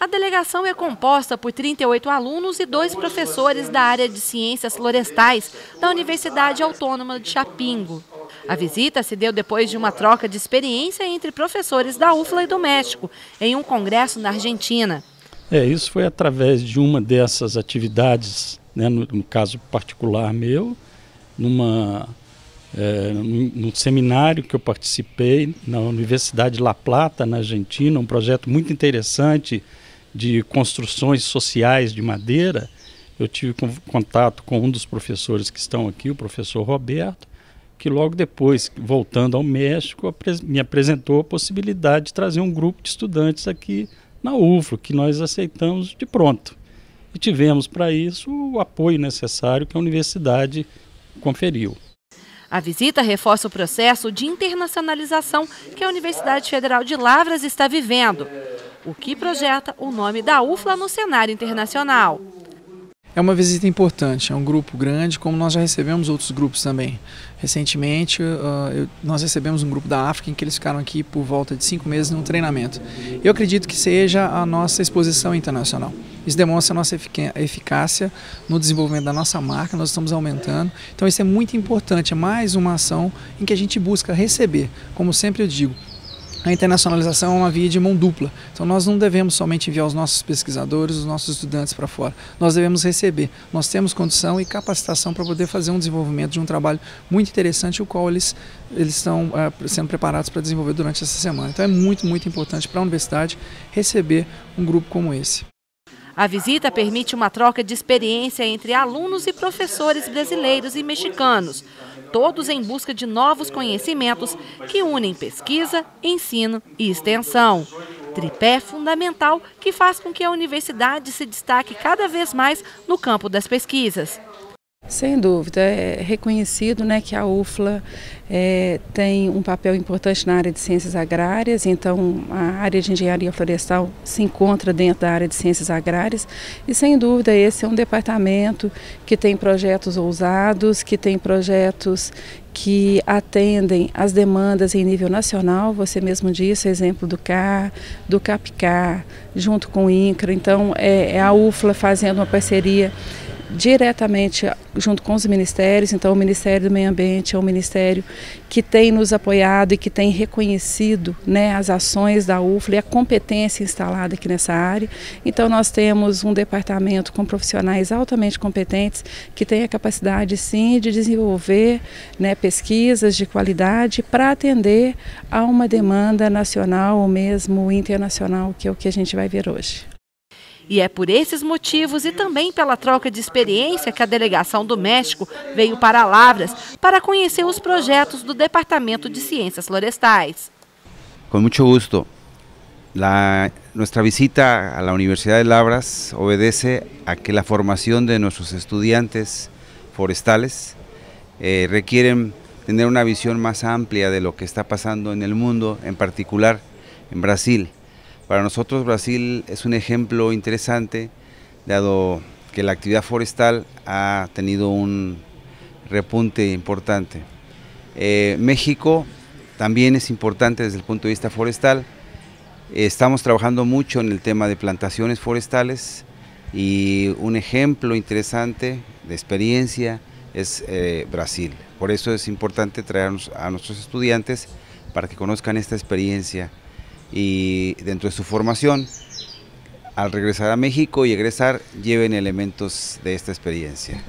A delegação é composta por 38 alunos e dois professores da área de ciências florestais da Universidade Autônoma de Chapingo. A visita se deu depois de uma troca de experiência entre professores da UFLA e do México, em um congresso na Argentina. É, isso foi através de uma dessas atividades, né, no, no caso particular meu, numa, é, num, num seminário que eu participei na Universidade La Plata, na Argentina, um projeto muito interessante de construções sociais de madeira. Eu tive contato com um dos professores que estão aqui, o professor Roberto, que logo depois, voltando ao México, me apresentou a possibilidade de trazer um grupo de estudantes aqui na UFRO, que nós aceitamos de pronto. E tivemos para isso o apoio necessário que a universidade conferiu. A visita reforça o processo de internacionalização que a Universidade Federal de Lavras está vivendo, o que projeta o nome da UFLA no cenário internacional. É uma visita importante, é um grupo grande, como nós já recebemos outros grupos também. Recentemente, uh, eu, nós recebemos um grupo da África em que eles ficaram aqui por volta de cinco meses num treinamento. Eu acredito que seja a nossa exposição internacional. Isso demonstra a nossa eficácia no desenvolvimento da nossa marca, nós estamos aumentando. Então, isso é muito importante, é mais uma ação em que a gente busca receber, como sempre eu digo, a internacionalização é uma via de mão dupla. Então nós não devemos somente enviar os nossos pesquisadores, os nossos estudantes para fora. Nós devemos receber. Nós temos condição e capacitação para poder fazer um desenvolvimento de um trabalho muito interessante, o qual eles, eles estão uh, sendo preparados para desenvolver durante essa semana. Então é muito, muito importante para a universidade receber um grupo como esse. A visita permite uma troca de experiência entre alunos e professores brasileiros e mexicanos, todos em busca de novos conhecimentos que unem pesquisa, ensino e extensão. Tripé fundamental que faz com que a universidade se destaque cada vez mais no campo das pesquisas. Sem dúvida, é reconhecido né, que a UFLA é, tem um papel importante na área de ciências agrárias, então a área de engenharia florestal se encontra dentro da área de ciências agrárias e sem dúvida esse é um departamento que tem projetos ousados, que tem projetos que atendem às demandas em nível nacional, você mesmo disse, exemplo do CAR, do CAPCAR, junto com o INCRA, então é, é a UFLA fazendo uma parceria diretamente junto com os ministérios. Então, o Ministério do Meio Ambiente é um ministério que tem nos apoiado e que tem reconhecido né, as ações da UFLA e a competência instalada aqui nessa área. Então, nós temos um departamento com profissionais altamente competentes que tem a capacidade, sim, de desenvolver né, pesquisas de qualidade para atender a uma demanda nacional ou mesmo internacional, que é o que a gente vai ver hoje. E é por esses motivos e também pela troca de experiência que a delegação do México veio para Lavras para conhecer os projetos do Departamento de Ciências Florestais. Com muito gusto. La, nuestra visita a la Universidad de Labras obedece a que la formación de nuestros estudiantes forestales eh, requieren tener una visión más amplia de lo que está pasando en el mundo, en particular en Brasil. Para nosotros Brasil es un ejemplo interesante, dado que la actividad forestal ha tenido un repunte importante. Eh, México también es importante desde el punto de vista forestal. Estamos trabajando mucho en el tema de plantaciones forestales y un ejemplo interesante de experiencia es eh, Brasil. Por eso es importante traernos a nuestros estudiantes para que conozcan esta experiencia y dentro de su formación, al regresar a México y egresar, lleven elementos de esta experiencia.